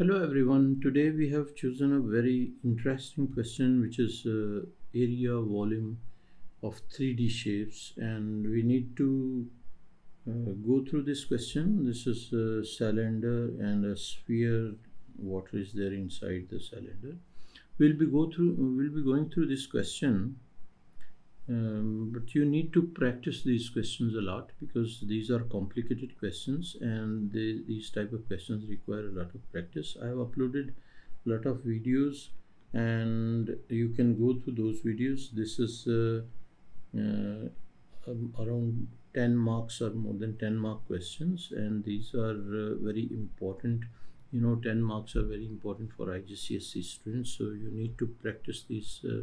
Hello everyone. Today we have chosen a very interesting question which is uh, area volume of 3D shapes and we need to uh, go through this question. This is a cylinder and a sphere. Water is there inside the cylinder. We'll be go through. We'll be going through this question um, but you need to practice these questions a lot because these are complicated questions and they, these type of questions require a lot of practice. I have uploaded a lot of videos and you can go through those videos. This is uh, uh, um, around 10 marks or more than 10 mark questions and these are uh, very important. You know 10 marks are very important for IGCSE students so you need to practice these uh,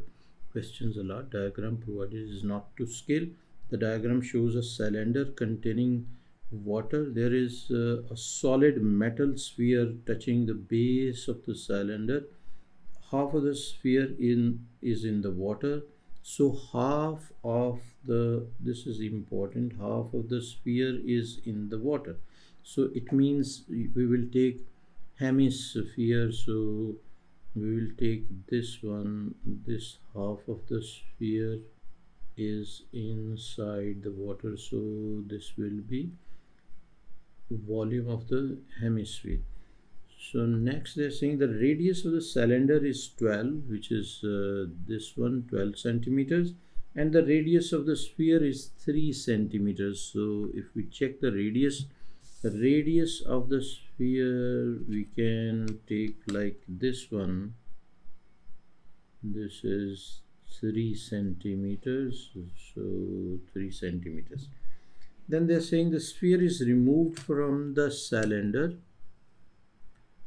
questions a lot. Diagram provided is not to scale. The diagram shows a cylinder containing water. There is uh, a solid metal sphere touching the base of the cylinder. Half of the sphere in is in the water. So half of the this is important. Half of the sphere is in the water. So it means we will take hemisphere. So we will take this one. This half of the sphere is inside the water so this will be volume of the hemisphere. So next they're saying the radius of the cylinder is 12 which is uh, this one 12 centimeters and the radius of the sphere is 3 centimeters. So if we check the radius radius of the sphere we can take like this one. This is 3 centimeters so 3 centimeters. Then they're saying the sphere is removed from the cylinder.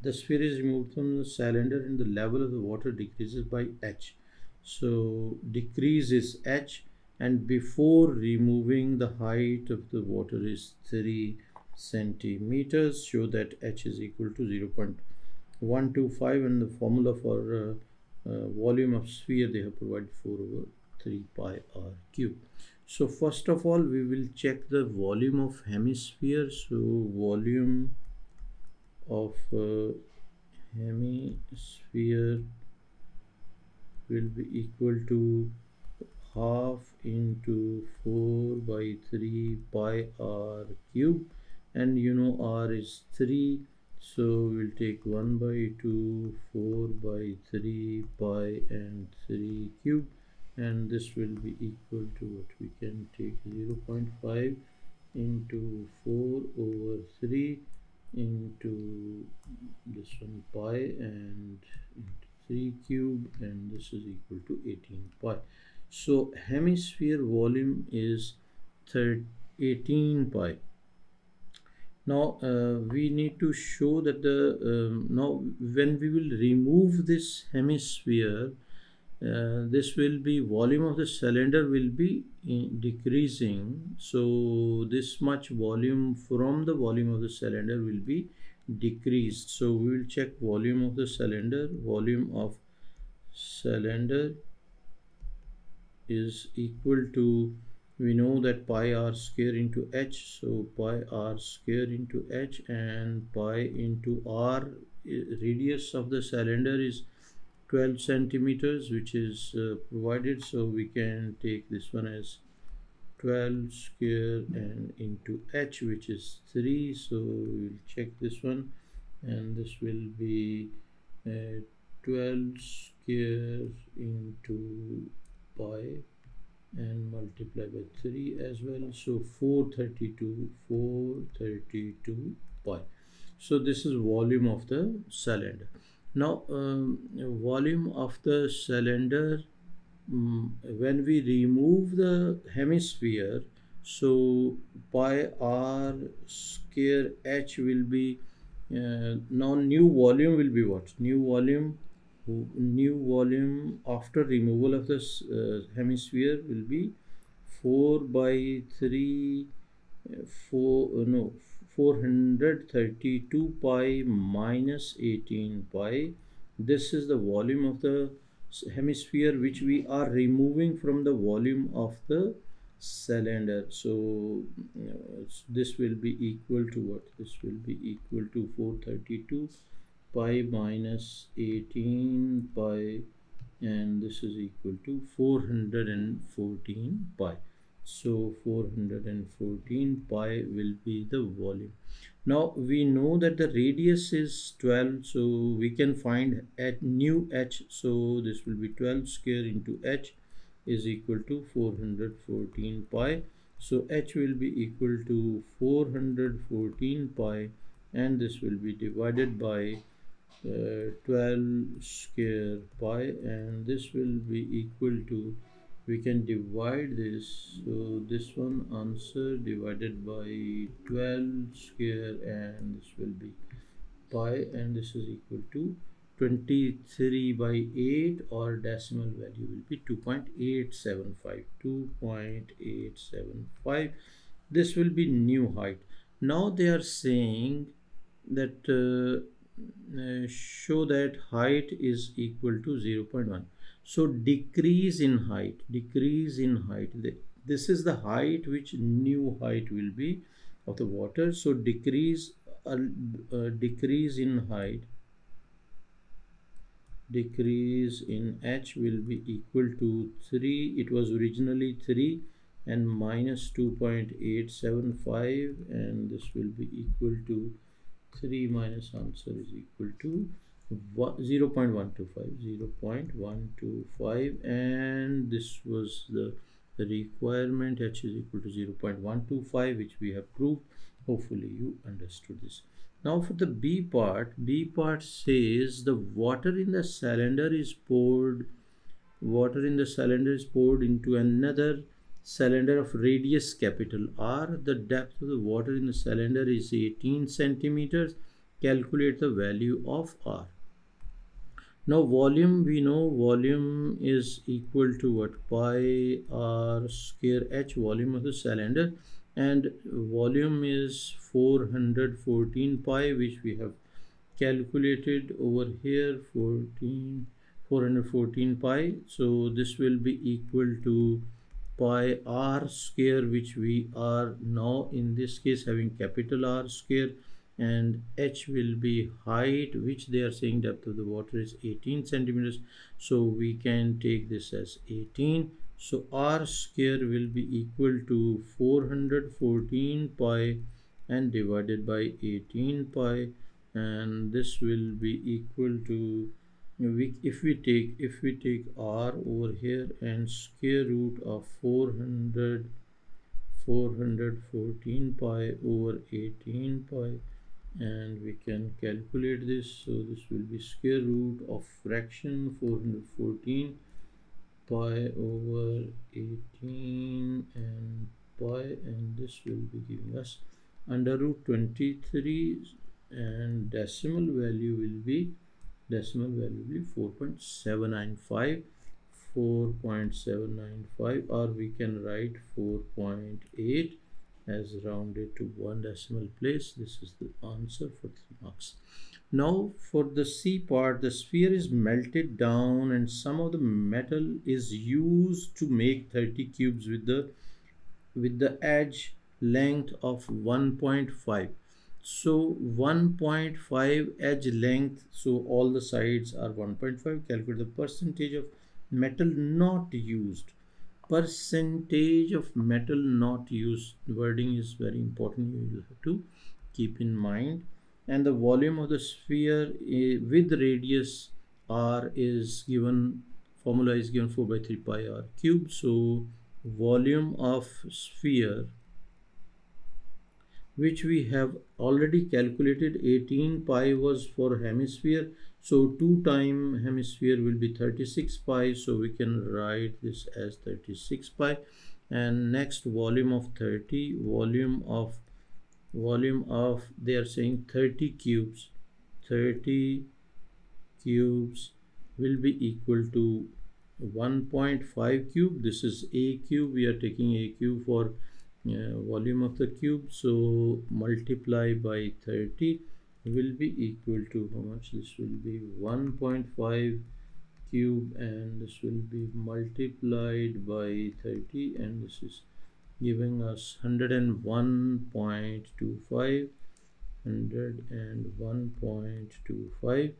The sphere is removed from the cylinder and the level of the water decreases by h. So decrease is h and before removing the height of the water is 3 centimeters show that h is equal to 0.125 and the formula for uh, uh, volume of sphere they have provided 4 over 3 pi r cube. So first of all we will check the volume of hemisphere. So volume of uh, hemisphere will be equal to half into 4 by 3 pi r cube and you know r is 3 so we'll take 1 by 2 4 by 3 pi and 3 cube. And this will be equal to what we can take 0 0.5 into 4 over 3 into this one pi and 3 cube. And this is equal to 18 pi. So hemisphere volume is 18 pi now uh, we need to show that the um, now when we will remove this hemisphere uh, this will be volume of the cylinder will be decreasing. So this much volume from the volume of the cylinder will be decreased. So we will check volume of the cylinder. Volume of cylinder is equal to we know that pi r square into h so pi r square into h and pi into r radius of the cylinder is 12 centimeters which is uh, provided. So we can take this one as 12 square and into h which is 3 so we'll check this one. And this will be uh, 12 square into pi and multiply by 3 as well. So 432 432 pi. So this is volume of the cylinder. Now um, volume of the cylinder um, when we remove the hemisphere so pi r square h will be uh, now new volume will be what? New volume new volume after removal of this uh, hemisphere will be 4 by 3 uh, 4 uh, no 432 pi minus 18 pi. This is the volume of the hemisphere which we are removing from the volume of the cylinder. So uh, this will be equal to what? This will be equal to 432 pi minus 18 pi and this is equal to 414 pi. So 414 pi will be the volume. Now we know that the radius is 12 so we can find at new h. So this will be 12 square into h is equal to 414 pi. So h will be equal to 414 pi and this will be divided by 12 square pi and this will be equal to we can divide this. So this one answer divided by 12 square and this will be pi and this is equal to 23 by 8 or decimal value will be 2.875 2.875 this will be new height. Now they are saying that uh, uh, show that height is equal to 0.1 so decrease in height decrease in height. This is the height which new height will be of the water. So decrease uh, uh, decrease in height decrease in h will be equal to 3 it was originally 3 and minus 2.875 and this will be equal to 3 minus answer is equal to 0 0.125 0 0.125 and this was the, the requirement h is equal to 0 0.125 which we have proved. Hopefully you understood this. Now for the b part b part says the water in the cylinder is poured water in the cylinder is poured into another cylinder of radius capital r. The depth of the water in the cylinder is 18 centimeters. Calculate the value of r. Now volume we know volume is equal to what? Pi r square h volume of the cylinder. And volume is 414 pi which we have calculated over here 14 414 pi. So this will be equal to pi r square which we are now in this case having capital R square and h will be height which they are saying depth of the water is 18 centimeters. So we can take this as 18 so r square will be equal to 414 pi and divided by 18 pi and this will be equal to we, if we take if we take r over here and square root of 400 414 pi over 18 pi and we can calculate this so this will be square root of fraction 414 pi over 18 and pi and this will be giving us under root 23 and decimal value will be decimal value will be 4.795 4.795 or we can write 4.8 as rounded to one decimal place. This is the answer for 3 marks. Now for the c part the sphere is melted down and some of the metal is used to make 30 cubes with the with the edge length of 1.5 so 1.5 edge length. So all the sides are 1.5 calculate the percentage of metal not used. Percentage of metal not used. Wording is very important. You have to keep in mind. And the volume of the sphere eh, with radius r is given formula is given 4 by 3 pi r cube so volume of sphere which we have already calculated. 18 pi was for hemisphere. So 2 time hemisphere will be 36 pi. So we can write this as 36 pi. And next volume of 30, volume of volume of they are saying 30 cubes. 30 cubes will be equal to 1.5 cube. This is a cube. We are taking a cube for volume of the cube so multiply by 30 will be equal to how much? This will be 1.5 cube and this will be multiplied by 30 and this is giving us 101.25 101.25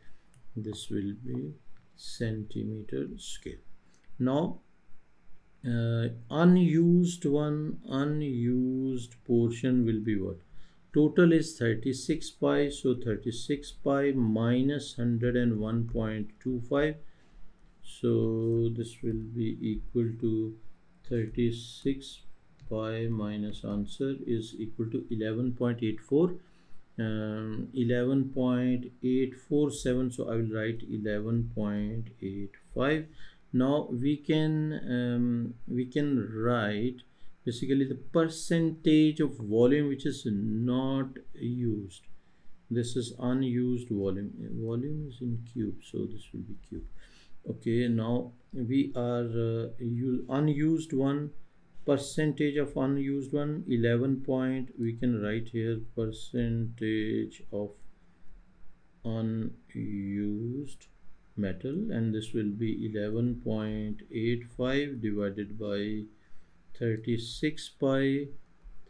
this will be centimeter scale. Now uh, unused one unused portion will be what? Total is 36 pi so 36 pi minus 101.25 so this will be equal to 36 pi minus answer is equal to 11.84 um, 11.847 so I will write 11.85 now we can um, we can write basically the percentage of volume which is not used. This is unused volume. Volume is in cube so this will be cube. Okay now we are uh, unused one percentage of unused one 11 point we can write here percentage of unused metal and this will be 11.85 divided by 36 pi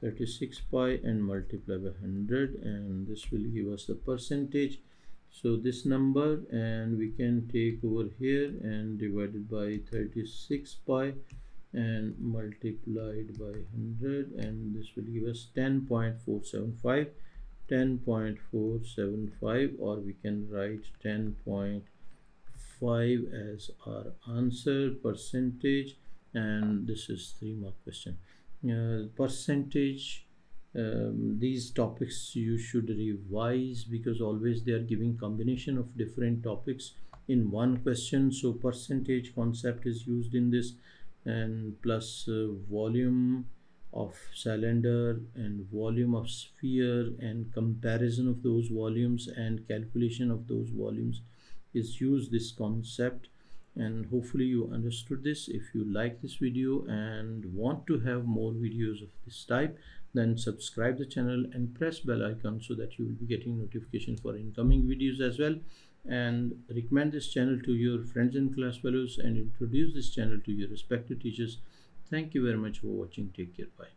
36 pi and multiply by 100 and this will give us the percentage. So this number and we can take over here and divided by 36 pi and multiplied by 100 and this will give us 10.475 10.475 or we can write 10.5 as our answer percentage and this is three mark question. Uh, percentage um, these topics you should revise because always they are giving combination of different topics in one question. So percentage concept is used in this and plus uh, volume of cylinder and volume of sphere and comparison of those volumes and calculation of those volumes is use this concept and hopefully you understood this. If you like this video and want to have more videos of this type then subscribe the channel and press bell icon so that you will be getting notification for incoming videos as well. And recommend this channel to your friends and class fellows and introduce this channel to your respective teachers. Thank you very much for watching. Take care. Bye